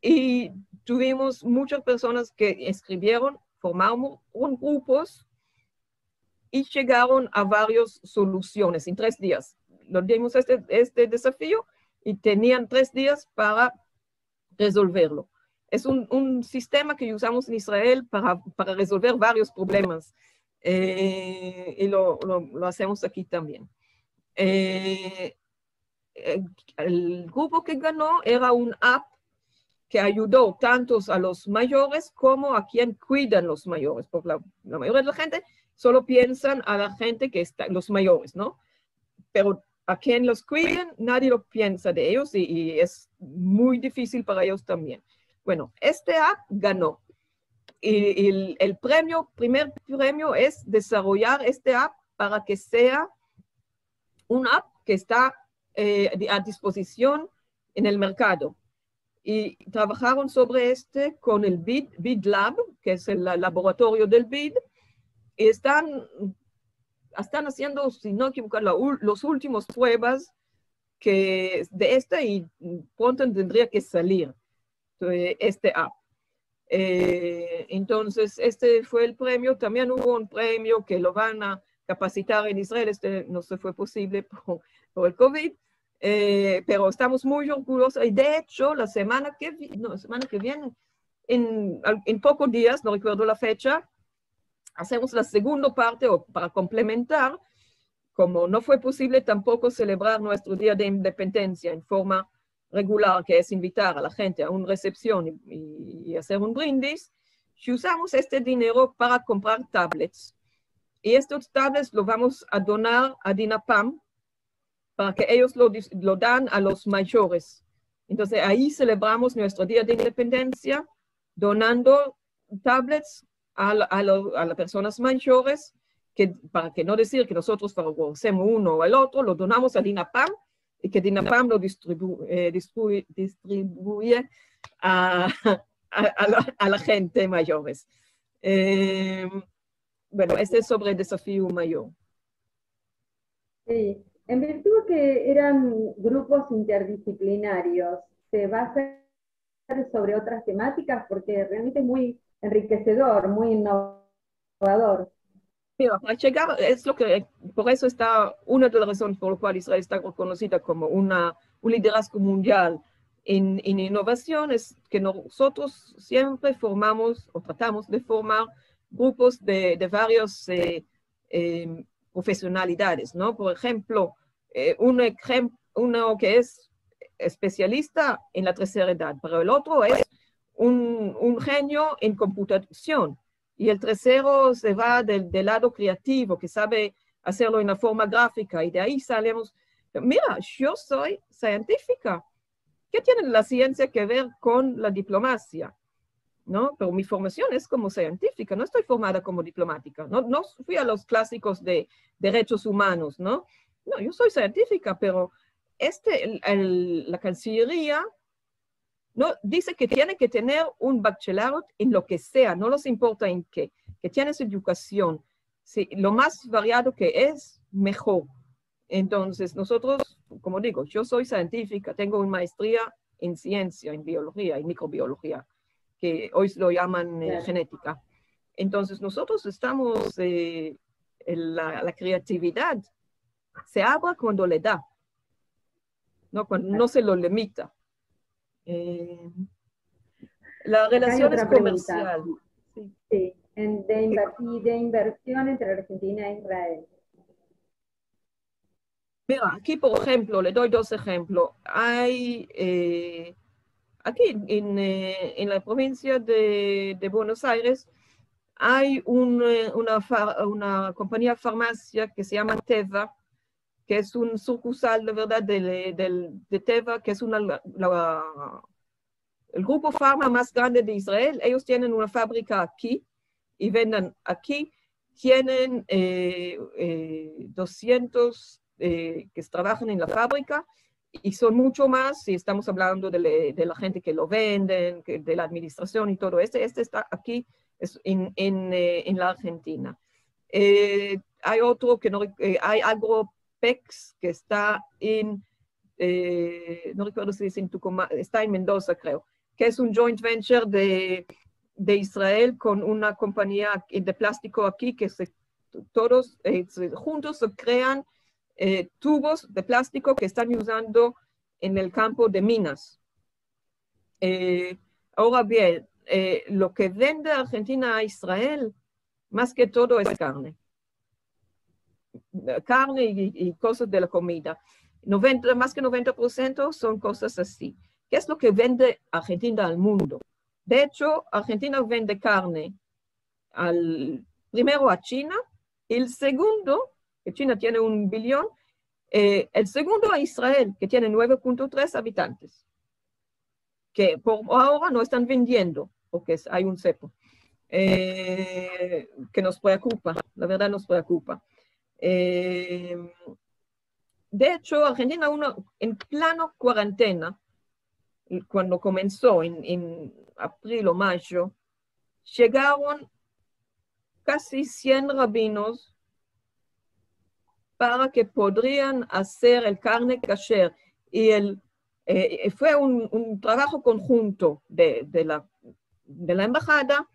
y tuvimos muchas personas que escribieron, formaron grupos y llegaron a varias soluciones en tres días. Nos dimos este, este desafío y tenían tres días para resolverlo. Es un, un sistema que usamos en Israel para, para resolver varios problemas eh, y lo, lo, lo hacemos aquí también. Eh, eh, el grupo que ganó era un app que ayudó tanto a los mayores como a quien cuidan los mayores, porque la, la mayoría de la gente solo piensan a la gente que está, los mayores, ¿no? Pero a quien los cuiden, nadie lo piensa de ellos y, es muy difícil para ellos también. Bueno, este app ganó. Y, el, premio, primer premio es desarrollar este app para que sea un app que está eh, a disposición en el mercado. Y trabajaron sobre este con el BID, BID Lab, que es el laboratorio del BID, están, están haciendo, si no equivoco, la, los últimos pruebas que de esta y pronto tendría que salir este app. Eh, entonces, este fue el premio. También hubo un premio que lo van a capacitar en Israel. Este no se fue posible por, el COVID. Eh, pero estamos muy orgullosos y de hecho la semana que, no, semana que viene, en, en pocos días, no recuerdo la fecha, hacemos la segunda parte o para complementar, como no fue posible tampoco celebrar nuestro Día de Independencia en forma regular, que es invitar a la gente a una recepción y, y, hacer un brindis, si usamos este dinero para comprar tablets. Y estos tablets los vamos a donar a DINAPAM para que ellos lo, lo dan a los mayores. Entonces ahí celebramos nuestro Día de Independencia donando tablets a, a, lo, a, las personas mayores, que, para que no decir que nosotros favorecemos uno o el otro, lo donamos a DINAPAM y que DINAPAM lo distribu eh, distribuye, distribuye a, a, a, la, a, la, gente mayores. Eh, bueno, este es sobre el desafío mayor. Sí, en virtud que eran grupos interdisciplinarios, ¿se va a hacer sobre otras temáticas? Porque realmente es muy enriquecedor, muy innovador. Mira, llegar, es lo que, por eso está una de las razones por las cuales Israel está reconocida como una, un liderazgo mundial en, en innovación, es que nosotros siempre formamos o tratamos de formar grupos de, de varias eh, eh, profesionalidades, ¿no? Por ejemplo, eh, un uno que es especialista en la tercera edad, pero el otro es un, genio en computación y el tercero se va del, del, lado creativo, que sabe hacerlo en la forma gráfica, y de ahí salimos. Mira, yo soy científica. ¿Qué tiene la ciencia que ver con la diplomacia? ¿No? Pero mi formación es como científica, no estoy formada como diplomática, no, no fui a los clásicos de derechos humanos, ¿no? No, yo soy científica, pero este, el, el, la Cancillería no, dice que tiene que tener un bachelor en lo que sea, no les importa en qué, que tienes educación. Sí, lo más variado que es, mejor. Entonces, nosotros, como digo, yo soy científica, tengo una maestría en ciencia, en biología, en microbiología, que hoy lo llaman eh, genética. Entonces, nosotros estamos, eh, la, la, creatividad se abre cuando le da, no, cuando no se lo limita. Eh, la relación es comercial. Sí, sí en, de, de, inversión entre Argentina e Israel. Mira, aquí por ejemplo, le doy dos ejemplos. Hay, eh, aquí en, eh, en, la provincia de, de, Buenos Aires, hay un, eh, una, una compañía farmacia que se llama Teva, que es un sucursal de verdad de, de, de Teva, que es una, la, el grupo farma más grande de Israel. Ellos tienen una fábrica aquí y venden aquí. Tienen eh, eh, 200 eh, que trabajan en la fábrica y son mucho más si estamos hablando de, de la gente que lo venden, que, de la administración y todo. Este, este está aquí es en, en, eh, en la Argentina. hay otro que no, hay algo PEX que está en, eh, no recuerdo si es en Tucumán, está en Mendoza, creo, que es un joint venture de, de Israel con una compañía de plástico aquí que se, todos eh, juntos se crean eh, tubos de plástico que están usando en el campo de minas. Ahora bien, lo que vende Argentina a Israel, más que todo es carne carne y, y, cosas de la comida. 90, más que 90% son cosas así. ¿Qué es lo que vende Argentina al mundo? De hecho, Argentina vende carne primero a China, el segundo, que China tiene un billón, eh, el segundo a Israel, que tiene 9.3 habitantes, que por ahora no están vendiendo, porque hay un cepo, eh, que nos preocupa, la verdad nos preocupa. Eh, de hecho, Argentina en plano cuarentena, cuando comenzó en, en abril o mayo, llegaron casi 100 rabinos para que podrían hacer el carne kasher. Y el, eh, fue un, un, trabajo conjunto de, de, la, de la embajada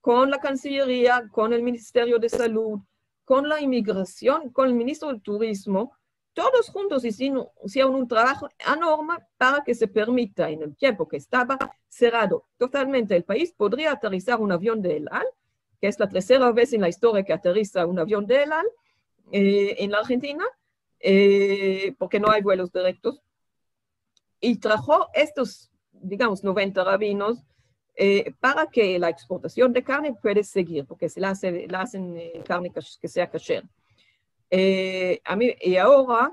con la Cancillería, con el Ministerio de Salud, con la inmigración, con el ministro del Turismo, todos juntos hicieron, un trabajo enorme para que se permita en el tiempo que estaba cerrado totalmente el país, podría aterrizar un avión de El Al, que es la tercera vez en la historia que aterriza un avión de El Al eh, en la Argentina, eh, porque no hay vuelos directos. Y trajo estos, digamos, 90 rabinos eh, para que la exportación de carne pueda seguir, porque se la, hace, la hacen eh, carne que sea kasher. Eh, a mí, y ahora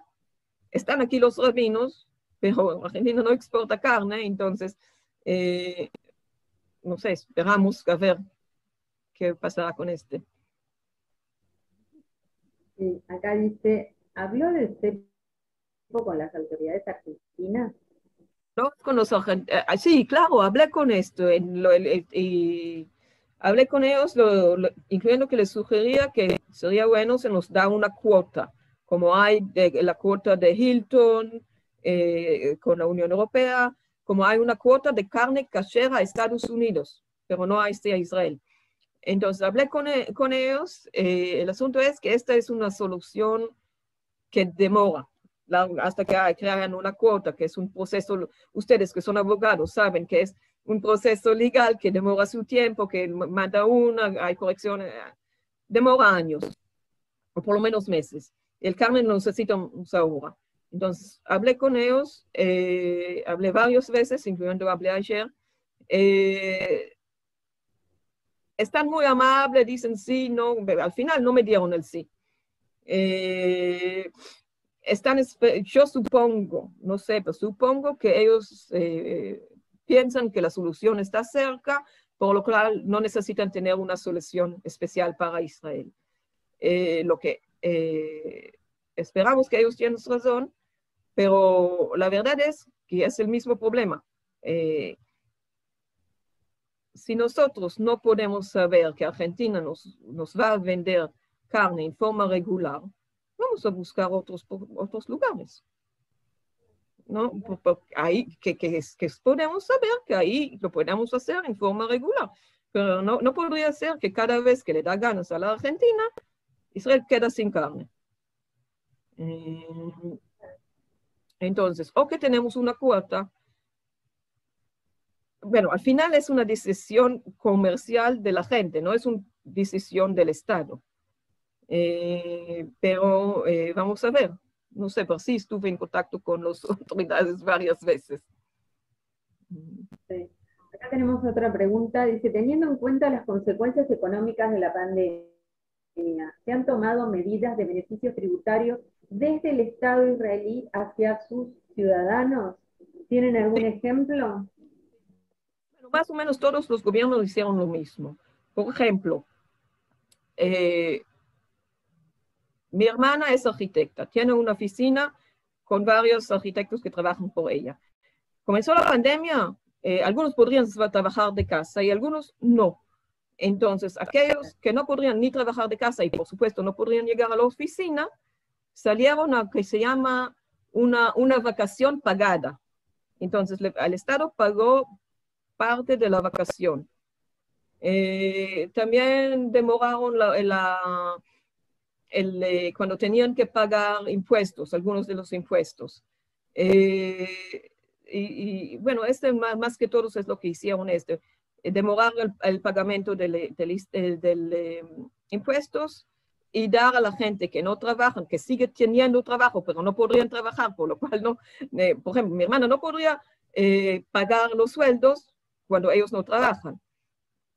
están aquí los rabinos, pero Argentina no exporta carne, entonces, eh, no sé, esperamos a ver qué pasará con este. Sí, acá dice, habló del con las autoridades argentinas? No, con los argentinos. Sí, claro, hablé con esto. En lo, y hablé con ellos, lo, lo, incluyendo que les sugería que sería bueno se nos da una cuota, como hay de, la cuota de Hilton eh, con la Unión Europea, como hay una cuota de carne cachera a Estados Unidos, pero no a este a Israel. Entonces hablé con, con ellos. Eh, el asunto es que esta es una solución que demora la, hasta que crean una cuota, que es un proceso, ustedes que son abogados saben que es un proceso legal que demora su tiempo, que manda una, hay correcciones, demora años, o por lo menos meses. El carne no necesita ahora. Entonces, hablé con ellos, eh, hablé varias veces, incluyendo hablé ayer. Eh, están muy amables, dicen sí, no, al final no me dieron el sí. Eh, están, yo supongo, no sé, pero supongo que ellos eh, piensan que la solución está cerca, por lo cual no necesitan tener una solución especial para Israel. Eh, lo que eh, esperamos que ellos tienen razón, pero la verdad es que es el mismo problema. Eh, si nosotros no podemos saber que Argentina nos, nos va a vender carne en forma regular, vamos a buscar otros, otros lugares. ¿no? Ahí, que, que, que, podemos saber que ahí lo podemos hacer en forma regular, pero no, no podría ser que cada vez que le da ganas a la Argentina, Israel queda sin carne. Eh, entonces, o que tenemos una cuota, bueno, al final es una decisión comercial de la gente, no es una decisión del Estado. Eh, pero eh, vamos a ver, no sé, pero sí estuve en contacto con las autoridades varias veces. Sí. Acá tenemos otra pregunta, dice, teniendo en cuenta las consecuencias económicas de la pandemia, ¿se han tomado medidas de beneficios tributarios desde el Estado israelí hacia sus ciudadanos? ¿Tienen algún sí. ejemplo? Bueno, más o menos todos los gobiernos hicieron lo mismo. Por ejemplo, eh, mi hermana es arquitecta, tiene una oficina con varios arquitectos que trabajan por ella. Comenzó la pandemia, eh, algunos podrían trabajar de casa y algunos no. Entonces, aquellos que no podrían ni trabajar de casa y por supuesto no podrían llegar a la oficina, salieron a que se llama una, una vacación pagada. Entonces, le, el Estado pagó parte de la vacación. Eh, también demoraron la, la el, eh, cuando tenían que pagar impuestos, algunos de los impuestos. Eh, y, y, bueno, este más, más, que todos es lo que hicieron este, demorar el, el pagamento del, del eh, impuestos y dar a la gente que no trabajan, que sigue teniendo trabajo, pero no podrían trabajar, por lo cual no, eh, por ejemplo, mi hermana no podría eh, pagar los sueldos cuando ellos no trabajan.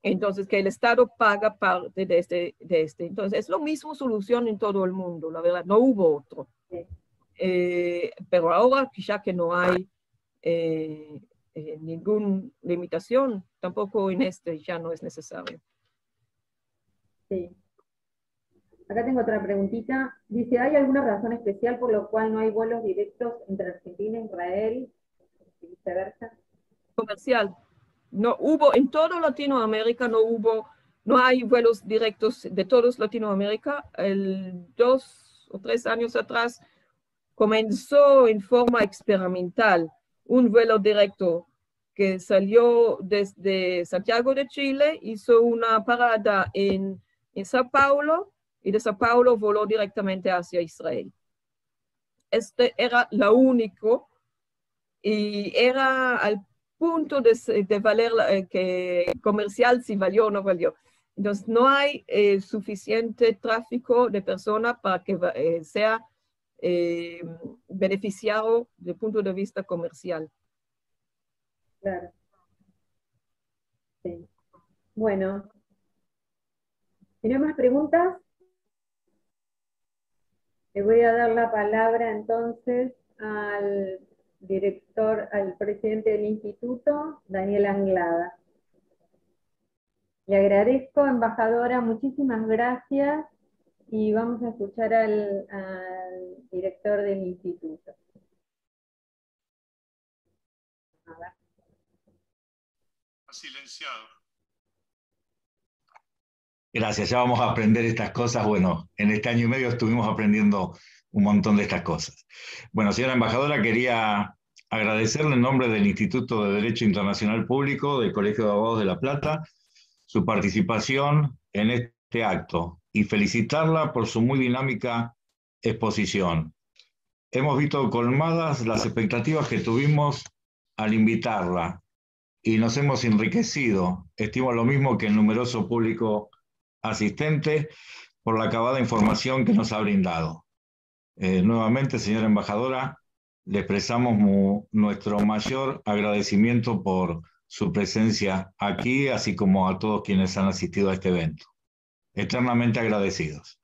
Entonces, que el Estado paga parte de este, de este. Entonces, es lo mismo solución en todo el mundo, la verdad, no hubo otro. Eh, pero ahora, ya que no hay eh, eh, ninguna limitación, tampoco en este ya no es necesario. Sí. Acá tengo otra preguntita. Dice, ¿hay alguna razón especial por la cual no hay vuelos directos entre Argentina e Israel y viceversa? Comercial no hubo, en toda Latinoamérica no hubo, no hay vuelos directos de todos Latinoamérica. El dos o tres años atrás comenzó en forma experimental un vuelo directo que salió desde Santiago de Chile, hizo una parada en, en Sao Paulo y de Sao Paulo voló directamente hacia Israel. Este era lo único y era al punto de, valer eh, que comercial si valió o no valió. Entonces, no hay eh, suficiente tráfico de personas para que eh, sea beneficiado desde el punto de vista comercial. Claro. Sí. Bueno. ¿Tiene más preguntas? Le voy a dar la palabra entonces al director, al presidente del instituto, Daniel Anglada. Le agradezco, embajadora, muchísimas gracias y vamos a escuchar al, director del instituto. A. Silenciado. Gracias, ya vamos a aprender estas cosas. Bueno, en este año y medio estuvimos aprendiendo un montón de estas cosas. Bueno, señora embajadora, quería agradecerle en nombre del Instituto de Derecho Internacional Público del Colegio de Abogados de La Plata su participación en este acto y felicitarla por su muy dinámica exposición. Hemos visto colmadas las expectativas que tuvimos al invitarla y nos hemos enriquecido, estimo lo mismo que el numeroso público asistente, por la acabada información que nos ha brindado. Eh, nuevamente, señora embajadora, le expresamos nuestro mayor agradecimiento por su presencia aquí, así como a todos quienes han asistido a este evento. Eternamente agradecidos.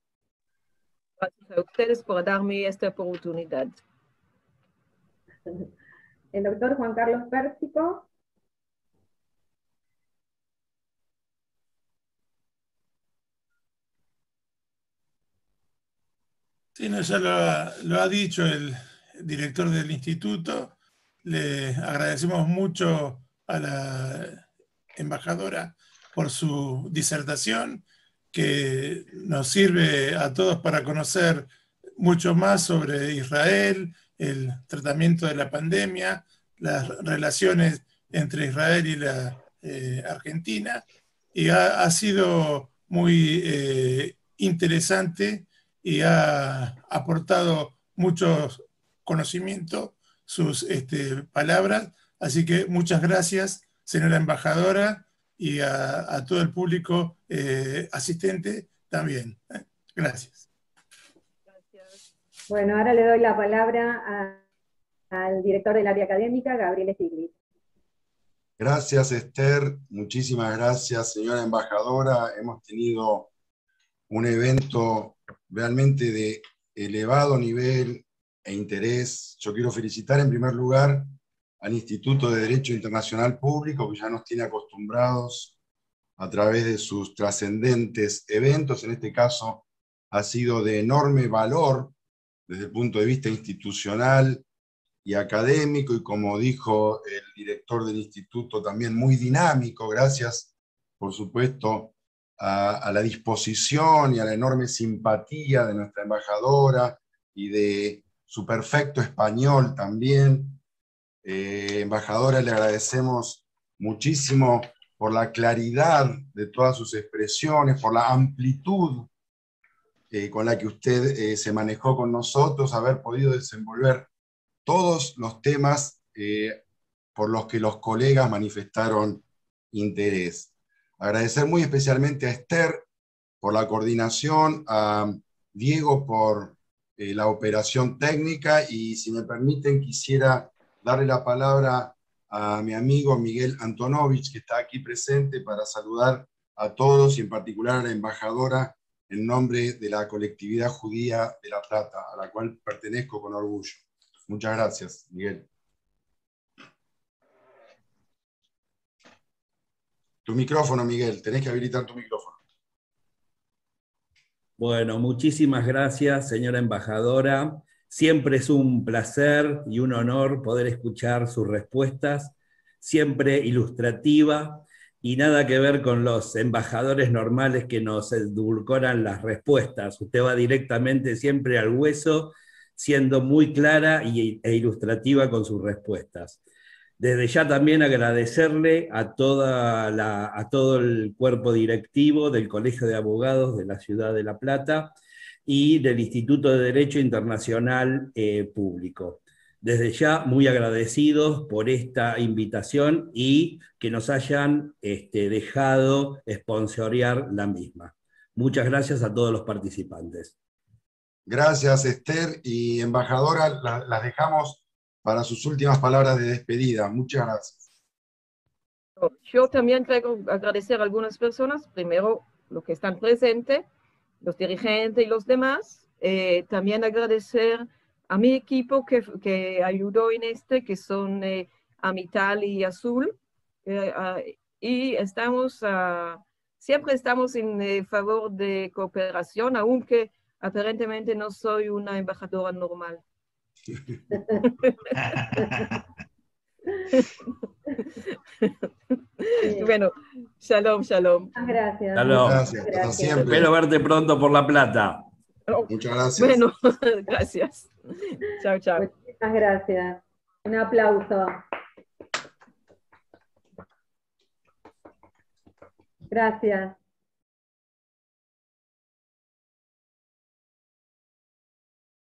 Gracias a ustedes por darme esta oportunidad. El doctor Juan Carlos Pérsico. Sí, no, ya lo ha, lo ha dicho el director del instituto. Le agradecemos mucho a la embajadora por su disertación, que nos sirve a todos para conocer mucho más sobre Israel, el tratamiento de la pandemia, las relaciones entre Israel y la eh, Argentina. Y ha, sido muy eh, interesante y ha aportado mucho conocimiento sus este, palabras. Así que muchas gracias, señora embajadora, y a, a todo el público eh, asistente también. ¿eh? Gracias. gracias. Bueno, ahora le doy la palabra a, al director del área académica, Gabriel Stiglitz. Gracias, Esther. Muchísimas gracias, señora embajadora. Hemos tenido un evento realmente de elevado nivel e interés. Yo quiero felicitar en primer lugar al Instituto de Derecho Internacional Público, que ya nos tiene acostumbrados a través de sus trascendentes eventos. En este caso ha sido de enorme valor desde el punto de vista institucional y académico, y como dijo el director del instituto, también muy dinámico, gracias, por supuesto, a, la disposición y a la enorme simpatía de nuestra embajadora y de su perfecto español también. Eh, embajadora, le agradecemos muchísimo por la claridad de todas sus expresiones, por la amplitud eh, con la que usted eh, se manejó con nosotros, haber podido desenvolver todos los temas por los que los colegas manifestaron interés. Agradecer muy especialmente a Esther por la coordinación, a Diego por eh, la operación técnica y si me permiten quisiera darle la palabra a mi amigo Miguel Antonovich, que está aquí presente para saludar a todos y en particular a la embajadora en nombre de la colectividad judía de La Plata, a la cual pertenezco con orgullo. Muchas gracias, Miguel. Tu micrófono, Miguel, tenés que habilitar tu micrófono. Bueno, muchísimas gracias, señora embajadora. Siempre es un placer y un honor poder escuchar sus respuestas, siempre ilustrativa y nada que ver con los embajadores normales que nos edulcoran las respuestas. Usted va directamente siempre al hueso, siendo muy clara e ilustrativa con sus respuestas. Desde ya también agradecerle a, toda la, a todo el cuerpo directivo del Colegio de Abogados de la Ciudad de La Plata y del Instituto de Derecho Internacional eh, Público. Desde ya muy agradecidos por esta invitación y que nos hayan este, dejado sponsorear la misma. Muchas gracias a todos los participantes. Gracias, Esther. Y embajadora, la, las dejamos para sus últimas palabras de despedida. Muchas gracias. Yo también quiero agradecer a algunas personas, primero los que están presentes, los dirigentes y los demás. Eh, también agradecer a mi equipo que, que, ayudó en este, que son eh, Amital y Azul. Eh, uh, y estamos, uh, siempre estamos en eh, favor de cooperación, aunque aparentemente no soy una embajadora normal. Bueno, shalom, shalom. Muchas gracias. Shalom. Gracias, hasta siempre. Espero verte pronto por La Plata. Muchas gracias. Bueno, gracias. Chao, chao. Muchas gracias. Un aplauso. Gracias.